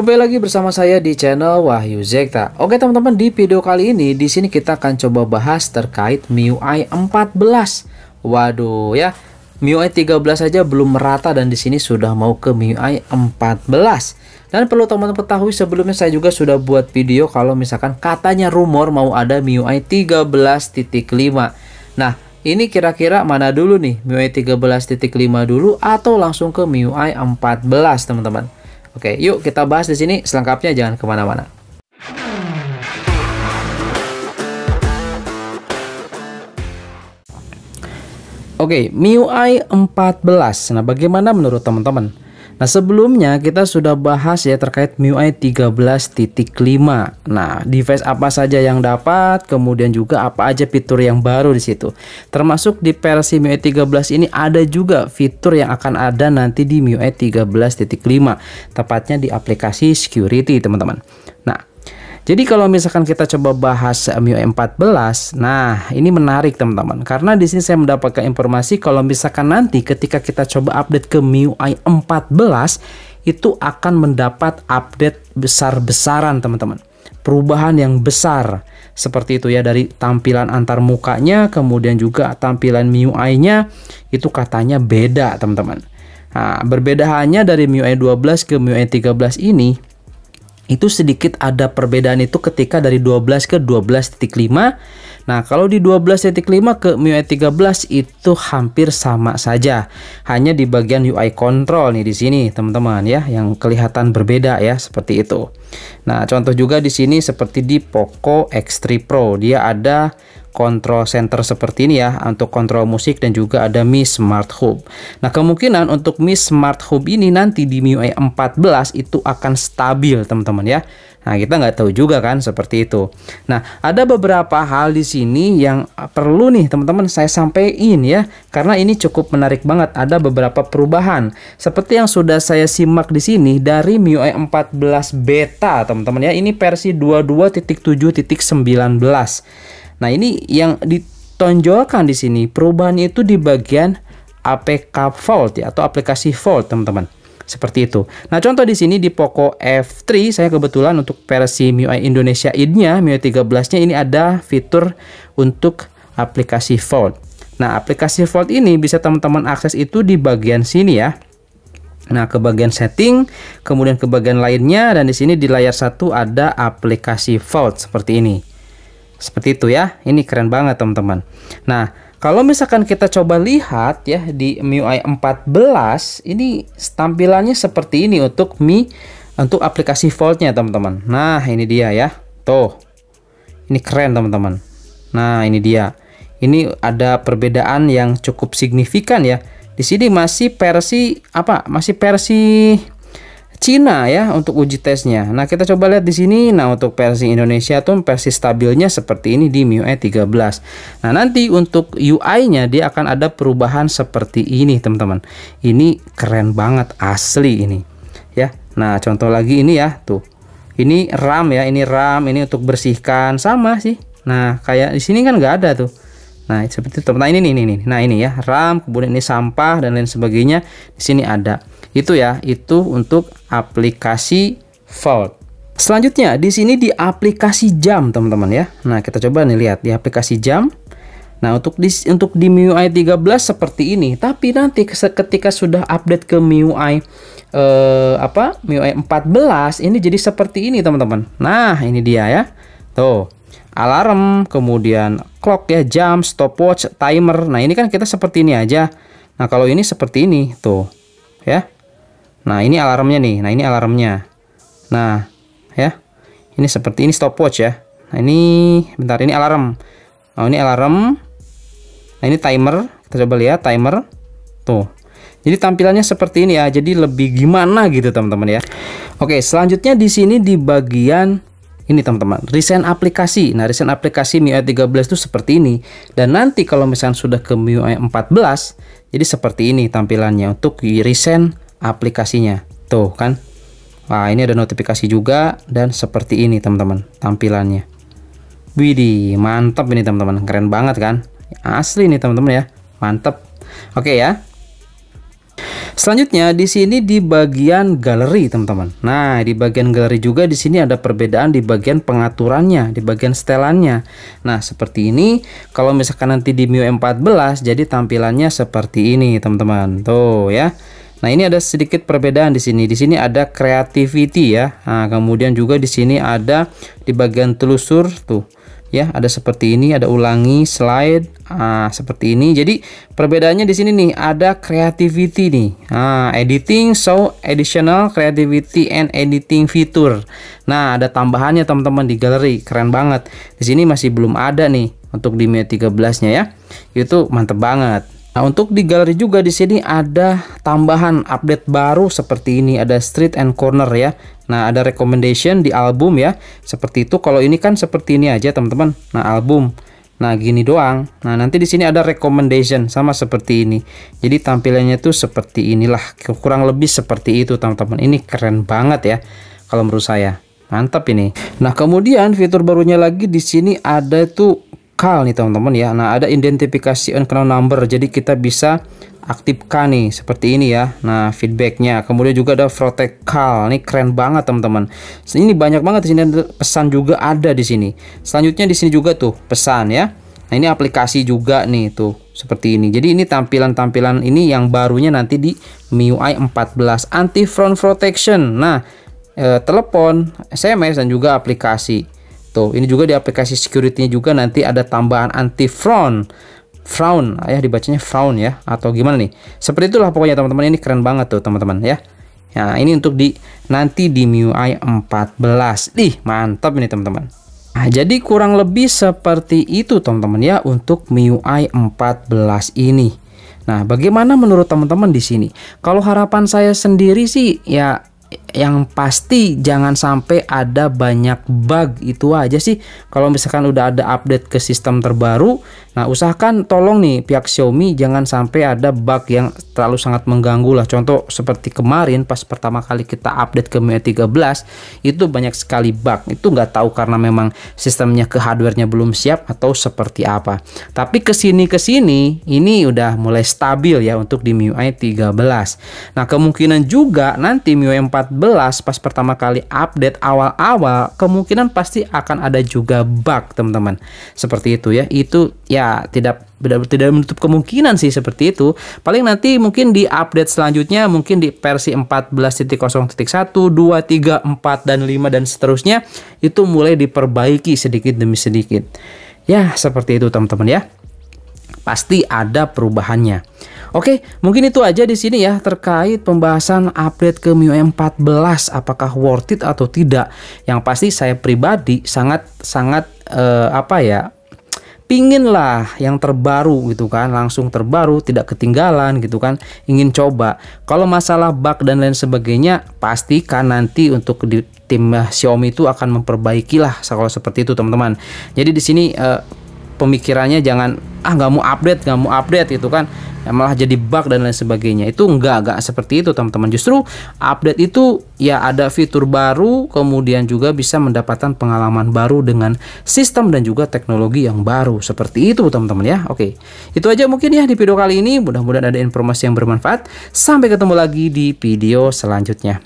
Kembali lagi bersama saya di channel Wahyu Zekta. Oke teman-teman, di video kali ini di sini kita akan coba bahas terkait MIUI 14. Waduh ya, MIUI 13 saja belum merata dan di sini sudah mau ke MIUI 14. Dan perlu teman-teman ketahui sebelumnya saya juga sudah buat video kalau misalkan katanya rumor mau ada MIUI 13.5. Nah, ini kira-kira mana dulu nih? MIUI 13.5 dulu atau langsung ke MIUI 14 teman-teman? Oke, yuk kita bahas di sini selengkapnya jangan ke mana-mana. Oke, MIUI 14. Nah, bagaimana menurut teman-teman? Nah, sebelumnya kita sudah bahas ya terkait MIUI 13.5. Nah, device apa saja yang dapat, kemudian juga apa aja fitur yang baru di situ. Termasuk di versi MIUI 13 ini ada juga fitur yang akan ada nanti di MIUI 13.5, tepatnya di aplikasi security, teman-teman. Nah, jadi kalau misalkan kita coba bahas MIUI 14, nah ini menarik teman-teman karena di sini saya mendapatkan informasi kalau misalkan nanti ketika kita coba update ke MIUI 14 itu akan mendapat update besar-besaran teman-teman. Perubahan yang besar seperti itu ya dari tampilan antar mukanya kemudian juga tampilan MIUI-nya itu katanya beda teman-teman. Nah, berbeda hanya dari MIUI 12 ke MIUI 13 ini itu sedikit ada perbedaan itu ketika dari 12 ke 12.5 Nah kalau di 12.5 ke MIUI 13 itu hampir sama saja. Hanya di bagian UI control nih di sini teman-teman ya yang kelihatan berbeda ya seperti itu. Nah contoh juga di sini seperti di Poco X3 Pro. Dia ada control center seperti ini ya untuk kontrol musik dan juga ada Mi Smart Hub. Nah, kemungkinan untuk Mi Smart Hub ini nanti di MIUI 14 itu akan stabil, teman-teman ya. Nah, kita nggak tahu juga kan seperti itu. Nah, ada beberapa hal di sini yang perlu nih teman-teman saya sampaikan ya, karena ini cukup menarik banget. Ada beberapa perubahan seperti yang sudah saya simak di sini dari MIUI 14 beta, teman-teman ya. Ini versi 22.7.19. Nah, ini yang ditonjolkan di sini perubahan itu di bagian APK Vault ya atau aplikasi Vault, teman-teman. Seperti itu. Nah, contoh di sini di Poco F3 saya kebetulan untuk versi MIUI Indonesia ID-nya, MIUI 13-nya ini ada fitur untuk aplikasi Vault. Nah, aplikasi Vault ini bisa teman-teman akses itu di bagian sini ya. Nah, ke bagian setting, kemudian ke bagian lainnya dan di sini di layar satu ada aplikasi Vault seperti ini. Seperti itu ya. Ini keren banget teman-teman. Nah, kalau misalkan kita coba lihat ya di MIUI 14 ini tampilannya seperti ini untuk Mi untuk aplikasi Vault-nya teman-teman. Nah, ini dia ya. Tuh. Ini keren teman-teman. Nah, ini dia. Ini ada perbedaan yang cukup signifikan ya. Di sini masih versi apa? Masih versi Cina ya untuk uji tesnya. Nah, kita coba lihat di sini. Nah, untuk versi Indonesia tuh versi stabilnya seperti ini di MIUI 13. Nah, nanti untuk UI-nya dia akan ada perubahan seperti ini, teman-teman. Ini keren banget asli ini. Ya. Nah, contoh lagi ini ya, tuh. Ini RAM ya, ini RAM, ini untuk bersihkan sama sih. Nah, kayak di sini kan nggak ada tuh. Nah, seperti itu. Nah, ini nih, ini, Nah, ini ya, RAM, kemudian ini sampah dan lain sebagainya. Di sini ada. Itu ya, itu untuk aplikasi Vault. Selanjutnya di sini di aplikasi jam teman-teman ya. Nah kita coba nih lihat di aplikasi jam. Nah untuk di untuk di MIUI 13 seperti ini. Tapi nanti ketika sudah update ke MIUI eh, apa MIUI 14 ini jadi seperti ini teman-teman. Nah ini dia ya. Tuh alarm kemudian clock ya jam stopwatch timer. Nah ini kan kita seperti ini aja. Nah kalau ini seperti ini tuh ya. Nah, ini alarmnya nih. Nah, ini alarmnya. Nah, ya. Ini seperti ini stopwatch ya. Nah, ini bentar ini alarm. Oh, ini alarm. Nah, ini timer. Kita coba lihat timer. Tuh. Jadi tampilannya seperti ini ya. Jadi lebih gimana gitu, teman-teman ya. Oke, selanjutnya di sini di bagian ini teman-teman, recent aplikasi. Nah, recent aplikasi MIUI 13 itu seperti ini. Dan nanti kalau misalnya sudah ke MIUI 14, jadi seperti ini tampilannya untuk recent aplikasinya. Tuh kan. Wah, ini ada notifikasi juga dan seperti ini teman-teman tampilannya. Widih, mantap ini teman-teman. Keren banget kan? Asli nih teman-teman ya. Mantap. Oke ya. Selanjutnya di sini di bagian galeri teman-teman. Nah di bagian galeri juga di sini ada perbedaan di bagian pengaturannya, di bagian setelannya. Nah seperti ini. Kalau misalkan nanti di MIUI 14 jadi tampilannya seperti ini teman-teman. Tuh ya. Nah, ini ada sedikit perbedaan di sini. Di sini ada creativity ya. Nah, kemudian juga di sini ada di bagian telusur tuh. Ya ada seperti ini ada ulangi slide. Ah, seperti ini. Jadi perbedaannya di sini nih ada creativity nih. Ah, editing so additional creativity and editing feature nah ada tambahannya teman-teman di galeri. Keren banget. Di sini masih belum ada nih untuk di Mate 13 nya ya. Itu mantep banget Nah, untuk di galeri juga di sini ada tambahan update baru seperti ini, ada street and corner ya. Nah, ada recommendation di album ya. Seperti itu. Kalau ini kan seperti ini aja, teman-teman. Nah, album. Nah, gini doang. Nah, nanti di sini ada recommendation sama seperti ini. Jadi tampilannya tuh seperti inilah. Kurang lebih seperti itu, teman-teman. Ini keren banget ya kalau menurut saya. Mantap ini. Nah, kemudian fitur barunya lagi di sini ada tuh call nih teman-teman ya. Nah, ada identifikasi unknown number. Jadi kita bisa aktifkan nih seperti ini ya. Nah, feedbacknya. Kemudian juga ada protect call. Ini keren banget teman-teman. Ini banyak banget di sini pesan juga ada di sini. Selanjutnya di sini juga tuh pesan ya. Nah, ini aplikasi juga nih tuh seperti ini. Jadi ini tampilan-tampilan ini yang barunya nanti di MIUI 14 anti front protection. Nah, eh, telepon, SMS dan juga aplikasi. Tuh, ini juga di aplikasi security-nya juga nanti ada tambahan anti frown. Frown, ya dibacanya frown ya atau gimana nih? Seperti itulah pokoknya teman-teman ini keren banget tuh teman-teman ya. Nah, ini untuk di nanti di MIUI 14. Ih, mantap ini teman-teman. Nah, jadi kurang lebih seperti itu teman-teman ya untuk MIUI 14 ini. Nah, bagaimana menurut teman-teman di sini? Kalau harapan saya sendiri sih ya yang pasti jangan sampai ada banyak bug. Itu aja sih. Kalau misalkan udah ada update ke sistem terbaru nah usahakan tolong nih pihak Xiaomi jangan sampai ada bug yang terlalu sangat mengganggu lah. Contoh seperti kemarin pas pertama kali kita update ke Mi 13 itu banyak sekali bug. Itu nggak tahu karena memang sistemnya ke hardwarenya belum siap atau seperti apa. Tapi ke sini ke sini ini udah mulai stabil ya untuk di MIUI 13 nah kemungkinan juga nanti MIUI 14 14 pas pertama kali update awal-awal kemungkinan pasti akan ada juga bug teman-teman. Seperti itu ya. Itu ya tidak tidak tidak menutup kemungkinan sih seperti itu. Paling nanti mungkin di update selanjutnya mungkin di versi 14.0.1 2 3 4 dan 5 dan seterusnya itu mulai diperbaiki sedikit demi sedikit. Ya seperti itu teman-teman ya. Pasti ada perubahannya Oke, mungkin itu aja di sini ya terkait pembahasan update ke MIUI 14 apakah worth it atau tidak. Yang pasti saya pribadi sangat sangat uh, apa ya? pingin lah yang terbaru gitu kan langsung terbaru tidak ketinggalan gitu kan ingin coba kalau masalah bug dan lain sebagainya pastikan nanti untuk di tim Xiaomi itu akan memperbaiki lah kalau seperti itu teman-teman jadi di sini uh, pemikirannya jangan ah nggak mau update nggak mau update gitu kan. Ya malah jadi bug dan lain sebagainya. Itu enggak enggak seperti itu teman-teman. Justru update itu ya ada fitur baru kemudian juga bisa mendapatkan pengalaman baru dengan sistem dan juga teknologi yang baru. Seperti itu teman-teman ya. Oke itu aja mungkin ya di video kali ini. Mudah-mudahan ada informasi yang bermanfaat. Sampai ketemu lagi di video selanjutnya